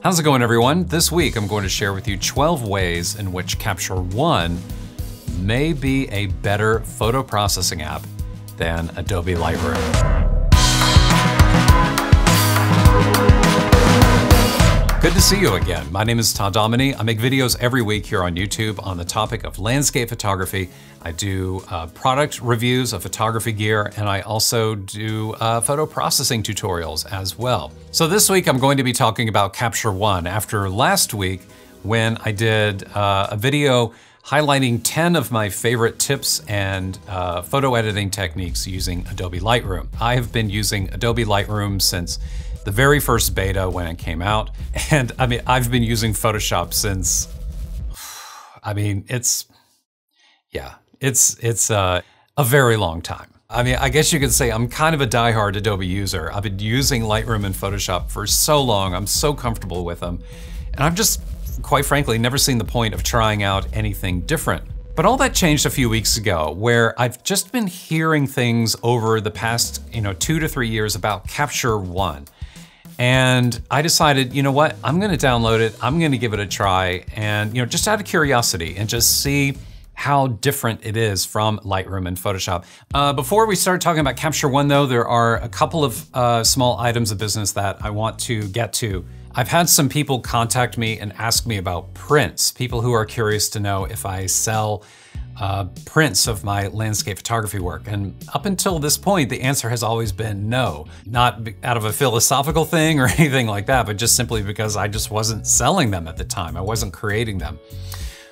How's it going everyone? This week I'm going to share with you 12 ways in which Capture One may be a better photo processing app than Adobe Lightroom. Good to see you again. My name is Todd Dominey. I make videos every week here on YouTube on the topic of landscape photography. I do uh, product reviews of photography gear, and I also do uh, photo processing tutorials as well. So this week I'm going to be talking about Capture One after last week when I did uh, a video highlighting 10 of my favorite tips and uh, photo editing techniques using Adobe Lightroom. I have been using Adobe Lightroom since the very first beta when it came out. And I mean, I've been using Photoshop since, I mean, it's, yeah, it's, it's uh, a very long time. I mean, I guess you could say I'm kind of a diehard Adobe user. I've been using Lightroom and Photoshop for so long. I'm so comfortable with them. And I've just, quite frankly, never seen the point of trying out anything different. But all that changed a few weeks ago, where I've just been hearing things over the past, you know, two to three years about Capture One. And I decided, you know what, I'm gonna download it, I'm gonna give it a try, and you know, just out of curiosity and just see how different it is from Lightroom and Photoshop. Uh, before we start talking about Capture One though, there are a couple of uh, small items of business that I want to get to. I've had some people contact me and ask me about prints, people who are curious to know if I sell uh, prints of my landscape photography work. And up until this point, the answer has always been no. Not out of a philosophical thing or anything like that, but just simply because I just wasn't selling them at the time. I wasn't creating them.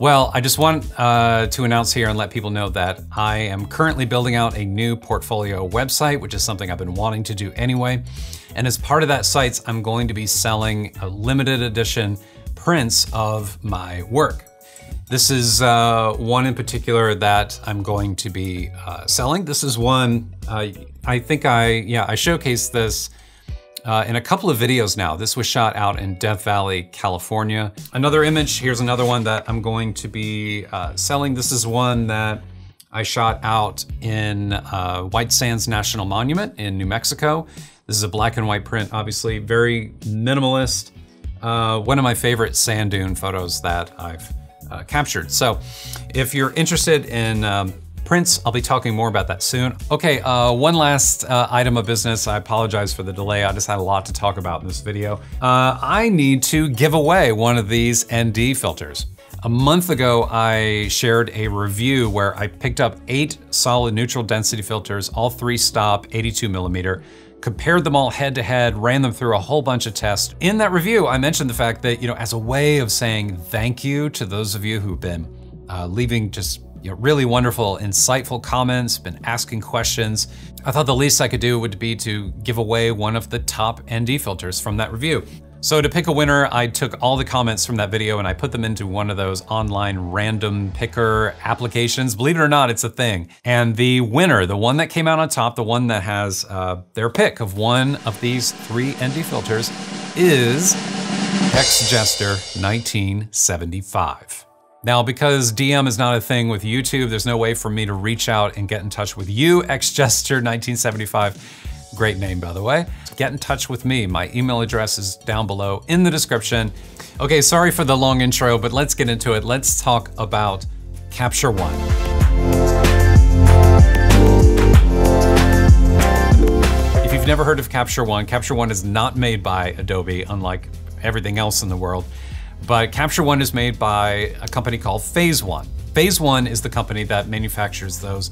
Well, I just want uh, to announce here and let people know that I am currently building out a new portfolio website, which is something I've been wanting to do anyway. And as part of that site, I'm going to be selling a limited edition prints of my work. This is uh, one in particular that I'm going to be uh, selling. This is one, uh, I think I, yeah, I showcased this uh, in a couple of videos now. This was shot out in Death Valley, California. Another image, here's another one that I'm going to be uh, selling. This is one that I shot out in uh, White Sands National Monument in New Mexico. This is a black and white print, obviously, very minimalist. one of my favorite sand dune photos that I've uh, captured. So if you're interested in um, prints, I'll be talking more about that soon. Okay, uh, one last uh, item of business. I apologize for the delay. I just had a lot to talk about in this video. Uh, I need to give away one of these ND filters. A month ago, I shared a review where I picked up eight solid neutral density filters, all three stop 82 millimeter compared them all head to head, ran them through a whole bunch of tests. In that review, I mentioned the fact that, you know, as a way of saying thank you to those of you who've been uh, leaving just you know, really wonderful, insightful comments, been asking questions. I thought the least I could do would be to give away one of the top ND filters from that review. So to pick a winner, I took all the comments from that video and I put them into one of those online random picker applications. Believe it or not, it's a thing. And the winner, the one that came out on top, the one that has uh, their pick of one of these three ND filters is XJester 1975. Now, because DM is not a thing with YouTube, there's no way for me to reach out and get in touch with you, XJester 1975. Great name, by the way. Get in touch with me. My email address is down below in the description. Okay, sorry for the long intro, but let's get into it. Let's talk about Capture One. If you've never heard of Capture One, Capture One is not made by Adobe, unlike everything else in the world. But Capture One is made by a company called Phase One. Phase One is the company that manufactures those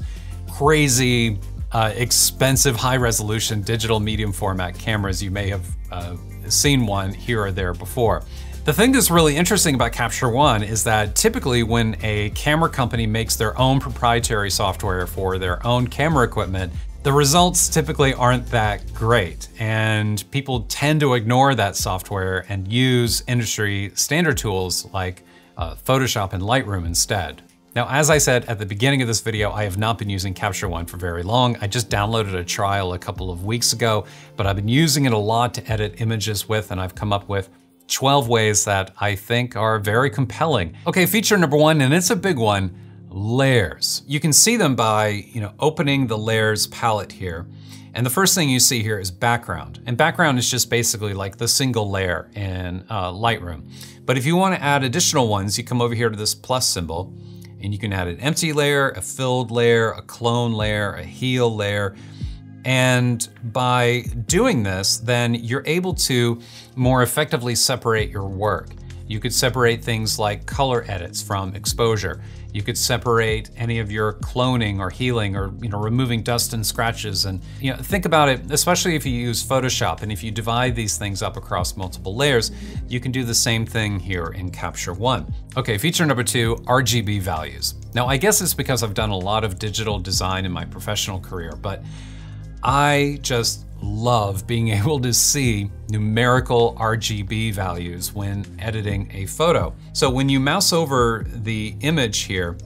crazy uh, expensive high resolution digital medium format cameras. You may have uh, seen one here or there before. The thing that's really interesting about Capture One is that typically when a camera company makes their own proprietary software for their own camera equipment, the results typically aren't that great, and people tend to ignore that software and use industry standard tools like uh, Photoshop and Lightroom instead. Now, as I said at the beginning of this video, I have not been using Capture One for very long. I just downloaded a trial a couple of weeks ago, but I've been using it a lot to edit images with, and I've come up with 12 ways that I think are very compelling. Okay, feature number one, and it's a big one, layers. You can see them by you know, opening the layers palette here. And the first thing you see here is background. And background is just basically like the single layer in uh, Lightroom. But if you want to add additional ones, you come over here to this plus symbol and you can add an empty layer, a filled layer, a clone layer, a heal layer. And by doing this, then you're able to more effectively separate your work. You could separate things like color edits from exposure. You could separate any of your cloning or healing or you know removing dust and scratches and you know think about it especially if you use Photoshop and if you divide these things up across multiple layers you can do the same thing here in Capture One. Okay, feature number two, RGB values. Now I guess it's because I've done a lot of digital design in my professional career, but I just love being able to see numerical RGB values when editing a photo. So when you mouse over the image here,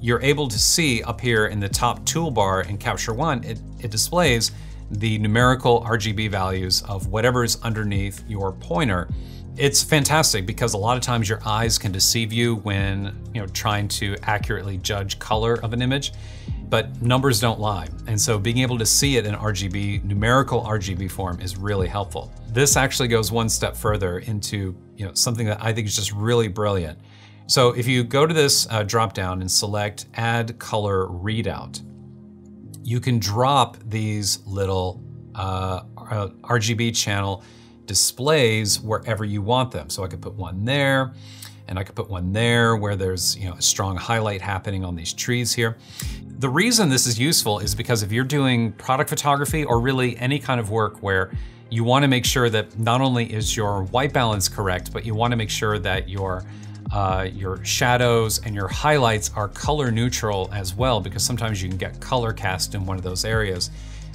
you're able to see up here in the top toolbar in Capture One, it, it displays the numerical RGB values of whatever is underneath your pointer. It's fantastic because a lot of times your eyes can deceive you when you know trying to accurately judge color of an image but numbers don't lie. And so being able to see it in RGB, numerical RGB form is really helpful. This actually goes one step further into you know, something that I think is just really brilliant. So if you go to this uh, drop down and select add color readout, you can drop these little uh, uh RGB channel displays wherever you want them. So I could put one there, and I could put one there where there's you know a strong highlight happening on these trees here. The reason this is useful is because if you're doing product photography or really any kind of work where you want to make sure that not only is your white balance correct, but you want to make sure that your uh, your shadows and your highlights are color neutral as well, because sometimes you can get color cast in one of those areas.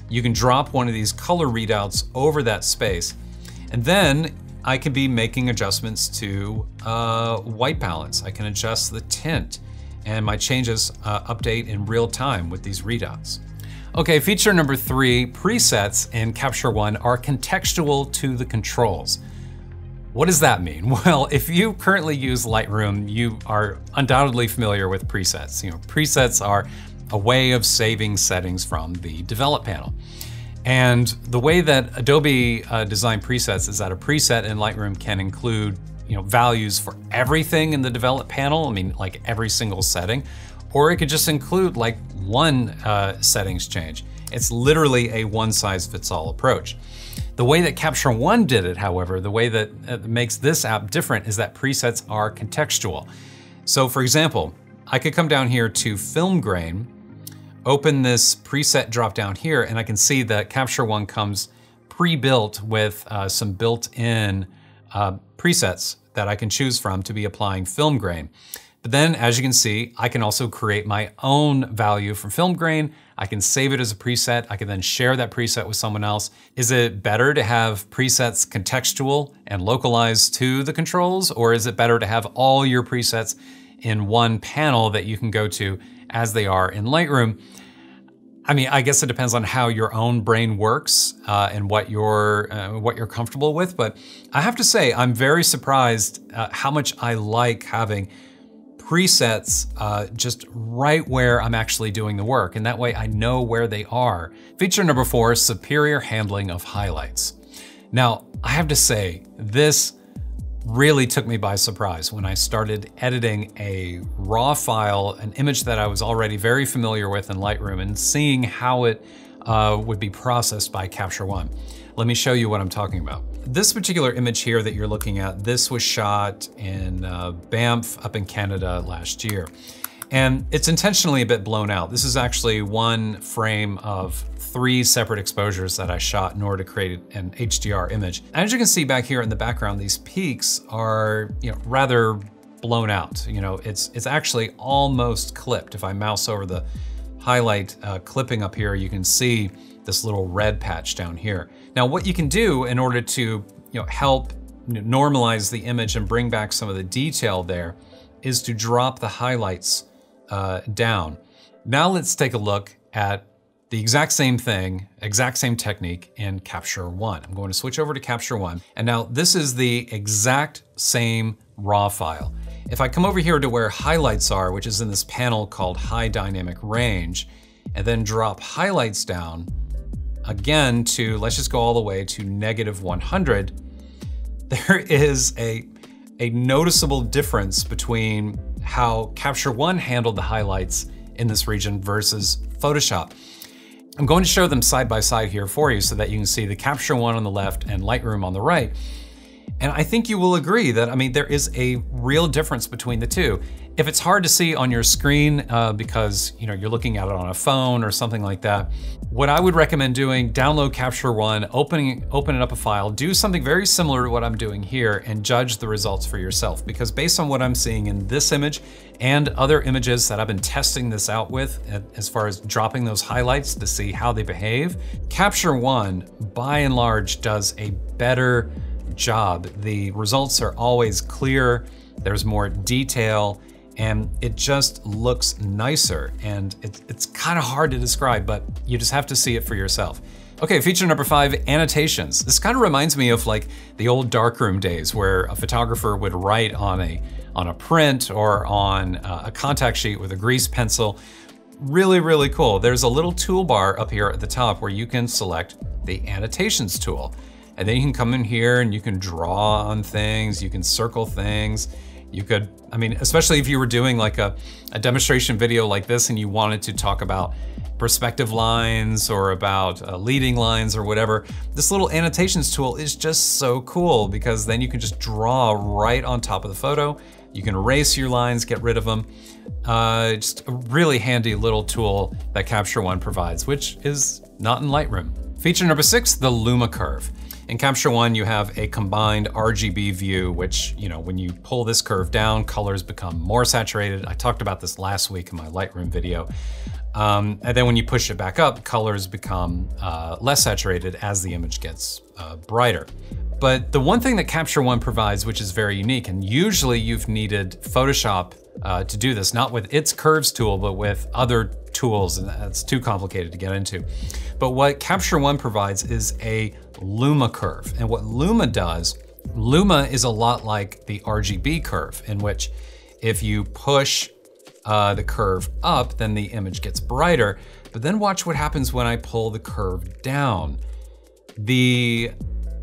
You can drop one of these color readouts over that space, and then I can be making adjustments to uh, white balance. I can adjust the tint and my changes uh, update in real time with these readouts. Okay, feature number three, presets in Capture One are contextual to the controls. What does that mean? Well, if you currently use Lightroom, you are undoubtedly familiar with presets. You know, presets are a way of saving settings from the develop panel. And the way that Adobe uh, design presets is that a preset in Lightroom can include you know, values for everything in the develop panel, I mean, like every single setting, or it could just include like one uh, settings change. It's literally a one size fits all approach. The way that Capture One did it, however, the way that uh, makes this app different is that presets are contextual. So for example, I could come down here to film grain, open this preset drop down here, and I can see that Capture One comes pre-built with uh, some built-in uh, presets that I can choose from to be applying film grain. But then, as you can see, I can also create my own value from film grain. I can save it as a preset. I can then share that preset with someone else. Is it better to have presets contextual and localized to the controls, or is it better to have all your presets in one panel that you can go to as they are in Lightroom? I mean, I guess it depends on how your own brain works uh, and what you're uh, what you're comfortable with. But I have to say, I'm very surprised uh, how much I like having presets uh, just right where I'm actually doing the work, and that way I know where they are. Feature number four: superior handling of highlights. Now, I have to say, this really took me by surprise when I started editing a raw file, an image that I was already very familiar with in Lightroom and seeing how it uh, would be processed by Capture One. Let me show you what I'm talking about. This particular image here that you're looking at, this was shot in uh, Banff up in Canada last year. And it's intentionally a bit blown out. This is actually one frame of three separate exposures that I shot in order to create an HDR image. As you can see back here in the background, these peaks are you know, rather blown out. You know, it's, it's actually almost clipped. If I mouse over the highlight uh, clipping up here, you can see this little red patch down here. Now, what you can do in order to you know, help normalize the image and bring back some of the detail there is to drop the highlights uh, down. Now let's take a look at the exact same thing, exact same technique in Capture One. I'm going to switch over to Capture One. And now this is the exact same raw file. If I come over here to where highlights are, which is in this panel called high dynamic range, and then drop highlights down, again to, let's just go all the way to negative 100, there is a, a noticeable difference between how Capture One handled the highlights in this region versus Photoshop. I'm going to show them side by side here for you so that you can see the Capture One on the left and Lightroom on the right. And I think you will agree that, I mean, there is a real difference between the two. If it's hard to see on your screen uh, because you know you're looking at it on a phone or something like that, what I would recommend doing, download Capture One, opening, opening up a file, do something very similar to what I'm doing here and judge the results for yourself. Because based on what I'm seeing in this image and other images that I've been testing this out with, as far as dropping those highlights to see how they behave, Capture One, by and large, does a better job. The results are always clear, there's more detail, and it just looks nicer. And it, it's kind of hard to describe, but you just have to see it for yourself. Okay, feature number five, annotations. This kind of reminds me of like the old darkroom days where a photographer would write on a, on a print or on uh, a contact sheet with a grease pencil. Really, really cool. There's a little toolbar up here at the top where you can select the annotations tool. And then you can come in here and you can draw on things, you can circle things. You could, I mean, especially if you were doing like a, a demonstration video like this and you wanted to talk about perspective lines or about uh, leading lines or whatever, this little annotations tool is just so cool because then you can just draw right on top of the photo. You can erase your lines, get rid of them. Uh, just a really handy little tool that Capture One provides, which is not in Lightroom. Feature number six, the Luma curve. In Capture One, you have a combined RGB view, which, you know, when you pull this curve down, colors become more saturated. I talked about this last week in my Lightroom video. Um, and then when you push it back up, colors become uh, less saturated as the image gets uh, brighter. But the one thing that Capture One provides, which is very unique, and usually you've needed Photoshop uh, to do this, not with its curves tool, but with other tools, and that's too complicated to get into. But what Capture One provides is a Luma curve. And what Luma does, Luma is a lot like the RGB curve, in which if you push uh, the curve up, then the image gets brighter. But then watch what happens when I pull the curve down. The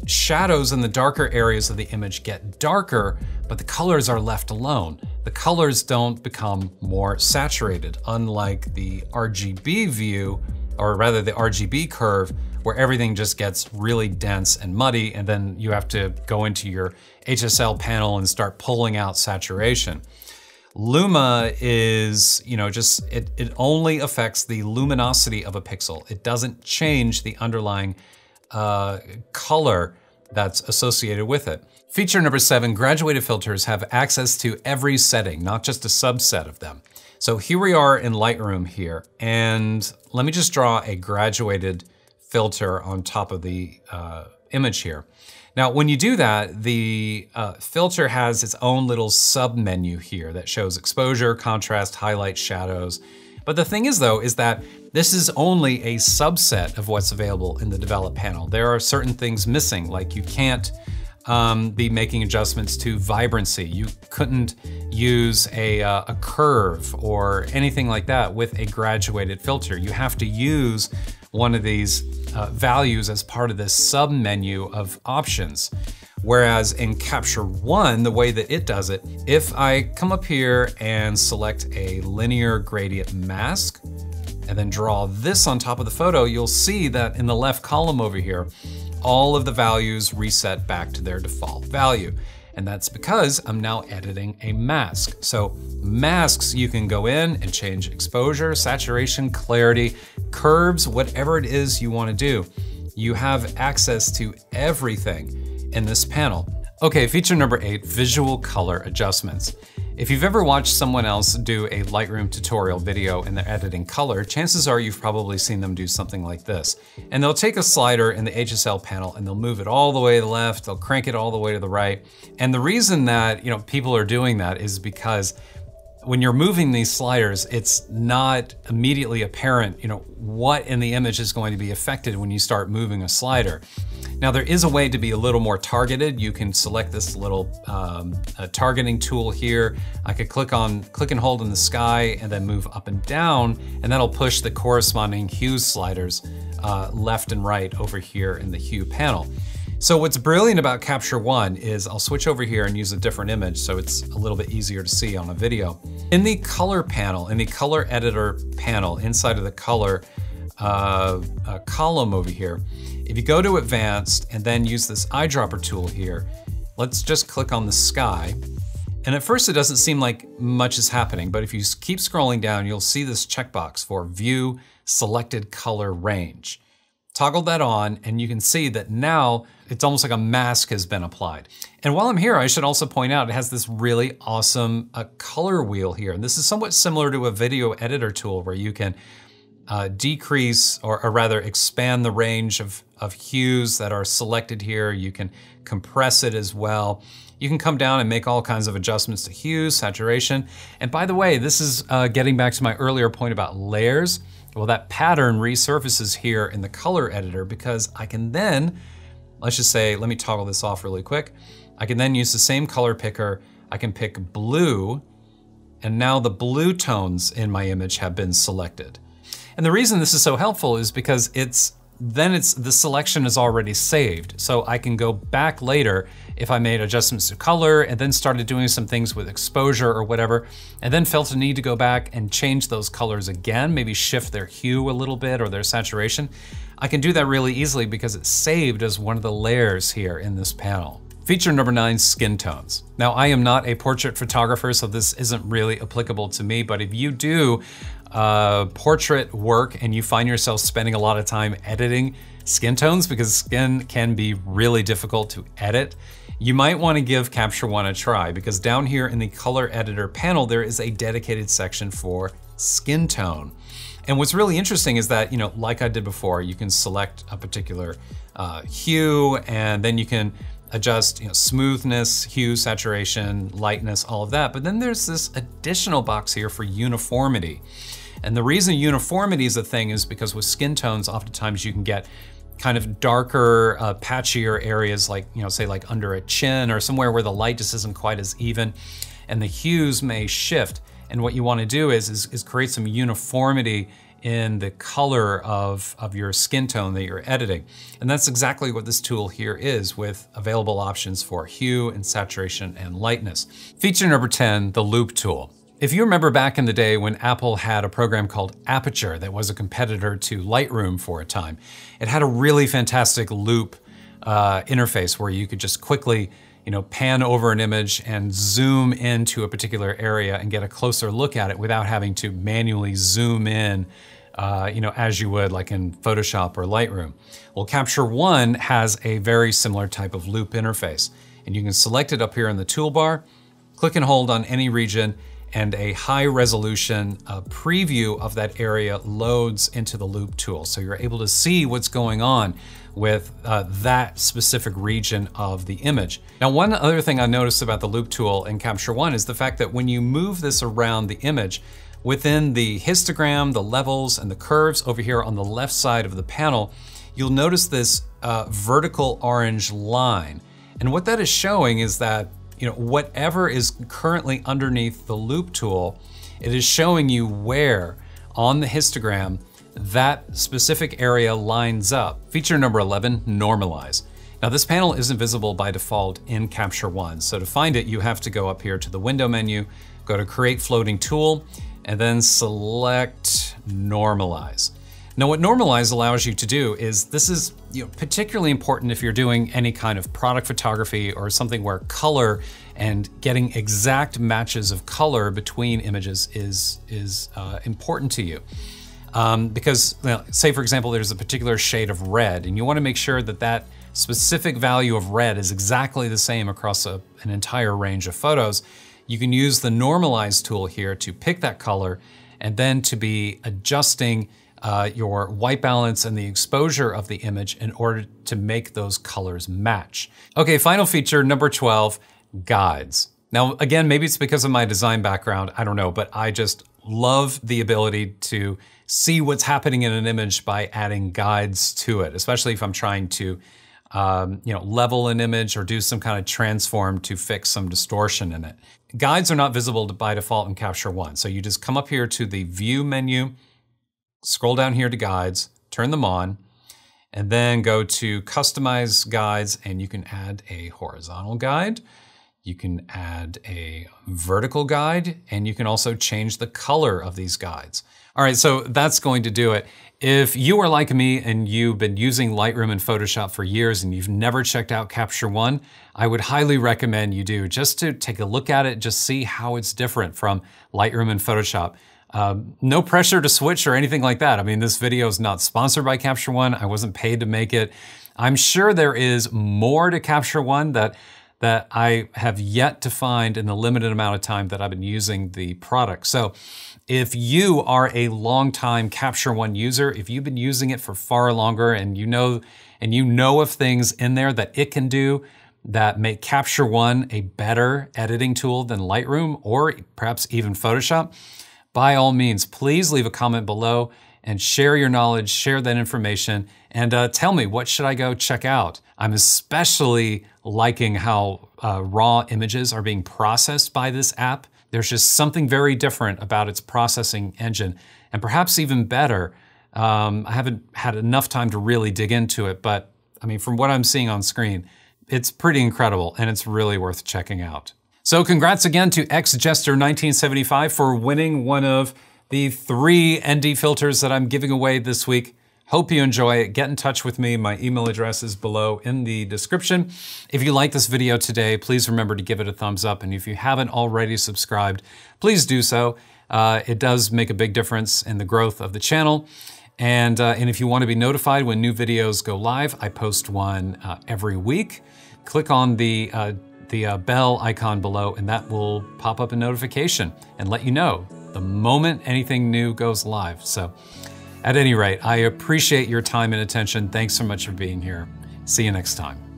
shadows in the darker areas of the image get darker, but the colors are left alone. The colors don't become more saturated, unlike the RGB view, or rather the RGB curve, where everything just gets really dense and muddy, and then you have to go into your HSL panel and start pulling out saturation. Luma is, you know, just, it, it only affects the luminosity of a pixel. It doesn't change the underlying uh, color that's associated with it. Feature number seven, graduated filters have access to every setting, not just a subset of them. So here we are in Lightroom here, and let me just draw a graduated filter on top of the uh, image here. Now, when you do that, the uh, filter has its own little sub menu here that shows exposure, contrast, highlight, shadows. But the thing is though, is that this is only a subset of what's available in the develop panel. There are certain things missing, like you can't um, be making adjustments to vibrancy. You couldn't use a, uh, a curve or anything like that with a graduated filter. You have to use one of these uh, values as part of this sub menu of options. Whereas in Capture One, the way that it does it, if I come up here and select a linear gradient mask, and then draw this on top of the photo, you'll see that in the left column over here, all of the values reset back to their default value. And that's because I'm now editing a mask. So masks, you can go in and change exposure, saturation, clarity, curves, whatever it is you wanna do. You have access to everything in this panel. Okay, feature number eight, visual color adjustments. If you've ever watched someone else do a Lightroom tutorial video and they're editing color, chances are you've probably seen them do something like this. And they'll take a slider in the HSL panel and they'll move it all the way to the left, they'll crank it all the way to the right. And the reason that you know people are doing that is because when you're moving these sliders, it's not immediately apparent, you know, what in the image is going to be affected when you start moving a slider. Now there is a way to be a little more targeted. You can select this little um, targeting tool here. I could click on, click and hold in the sky and then move up and down, and that'll push the corresponding hue sliders uh, left and right over here in the hue panel. So what's brilliant about Capture One is I'll switch over here and use a different image so it's a little bit easier to see on a video. In the color panel, in the color editor panel, inside of the color uh, column over here, if you go to advanced and then use this eyedropper tool here, let's just click on the sky. And at first it doesn't seem like much is happening, but if you keep scrolling down, you'll see this checkbox for view selected color range. Toggle that on and you can see that now it's almost like a mask has been applied. And while I'm here, I should also point out it has this really awesome uh, color wheel here. And this is somewhat similar to a video editor tool where you can uh, decrease or, or, rather expand the range of, of hues that are selected here. You can compress it as well. You can come down and make all kinds of adjustments to hues, saturation. And by the way, this is uh, getting back to my earlier point about layers. Well, that pattern resurfaces here in the color editor because I can then, let's just say, let me toggle this off really quick. I can then use the same color picker. I can pick blue, and now the blue tones in my image have been selected. And the reason this is so helpful is because it's then it's the selection is already saved. So I can go back later if I made adjustments to color and then started doing some things with exposure or whatever, and then felt a need to go back and change those colors again, maybe shift their hue a little bit or their saturation. I can do that really easily because it's saved as one of the layers here in this panel. Feature number nine, skin tones. Now, I am not a portrait photographer, so this isn't really applicable to me, but if you do uh, portrait work and you find yourself spending a lot of time editing skin tones because skin can be really difficult to edit, you might want to give Capture One a try because down here in the color editor panel, there is a dedicated section for skin tone. And what's really interesting is that, you know, like I did before, you can select a particular uh, hue and then you can adjust you know, smoothness, hue, saturation, lightness, all of that. But then there's this additional box here for uniformity. And the reason uniformity is a thing is because with skin tones, oftentimes you can get kind of darker, uh, patchier areas like, you know, say like under a chin or somewhere where the light just isn't quite as even and the hues may shift. And what you wanna do is, is, is create some uniformity in the color of, of your skin tone that you're editing. And that's exactly what this tool here is with available options for hue and saturation and lightness. Feature number 10, the loupe tool. If you remember back in the day when Apple had a program called Aperture that was a competitor to Lightroom for a time, it had a really fantastic loupe uh, interface where you could just quickly you know, pan over an image and zoom into a particular area and get a closer look at it without having to manually zoom in uh, you know, as you would like in Photoshop or Lightroom. Well, Capture One has a very similar type of loupe interface. And you can select it up here in the toolbar, click and hold on any region, and a high resolution uh, preview of that area loads into the loupe tool. So you're able to see what's going on with uh, that specific region of the image. Now, one other thing I noticed about the loupe tool in Capture One is the fact that when you move this around the image, within the histogram, the levels, and the curves over here on the left side of the panel, you'll notice this uh, vertical orange line. And what that is showing is that you know, whatever is currently underneath the loupe tool, it is showing you where on the histogram that specific area lines up. Feature number 11, normalize. Now this panel isn't visible by default in Capture One, so to find it, you have to go up here to the window menu, go to create floating tool, and then select normalize. Now what Normalize allows you to do is, this is you know, particularly important if you're doing any kind of product photography or something where color and getting exact matches of color between images is, is uh, important to you. Um, because, well, say for example, there's a particular shade of red and you wanna make sure that that specific value of red is exactly the same across a, an entire range of photos, you can use the normalize tool here to pick that color and then to be adjusting uh, your white balance and the exposure of the image in order to make those colors match. Okay, final feature, number 12, guides. Now, again, maybe it's because of my design background, I don't know, but I just love the ability to see what's happening in an image by adding guides to it, especially if I'm trying to um, you know, level an image or do some kind of transform to fix some distortion in it. Guides are not visible by default in Capture One. So you just come up here to the View menu, scroll down here to Guides, turn them on, and then go to Customize Guides, and you can add a horizontal guide. You can add a vertical guide, and you can also change the color of these guides. All right, so that's going to do it. If you are like me and you've been using Lightroom and Photoshop for years and you've never checked out Capture One, I would highly recommend you do just to take a look at it, just see how it's different from Lightroom and Photoshop. Um, no pressure to switch or anything like that. I mean, this video is not sponsored by Capture One. I wasn't paid to make it. I'm sure there is more to Capture One that that I have yet to find in the limited amount of time that I've been using the product. So if you are a longtime Capture One user, if you've been using it for far longer and you know and you know of things in there that it can do that make Capture One a better editing tool than Lightroom or perhaps even Photoshop, by all means, please leave a comment below and share your knowledge, share that information, and uh, tell me what should I go check out. I'm especially liking how uh, raw images are being processed by this app. There's just something very different about its processing engine, and perhaps even better. Um, I haven't had enough time to really dig into it, but I mean, from what I'm seeing on screen, it's pretty incredible and it's really worth checking out. So congrats again to XJester1975 for winning one of the three ND filters that I'm giving away this week. Hope you enjoy it. Get in touch with me. My email address is below in the description. If you like this video today, please remember to give it a thumbs up. And if you haven't already subscribed, please do so. Uh, it does make a big difference in the growth of the channel. And, uh, and if you want to be notified when new videos go live, I post one uh, every week. Click on the uh, the uh, bell icon below and that will pop up a notification and let you know the moment anything new goes live. So at any rate, I appreciate your time and attention. Thanks so much for being here. See you next time.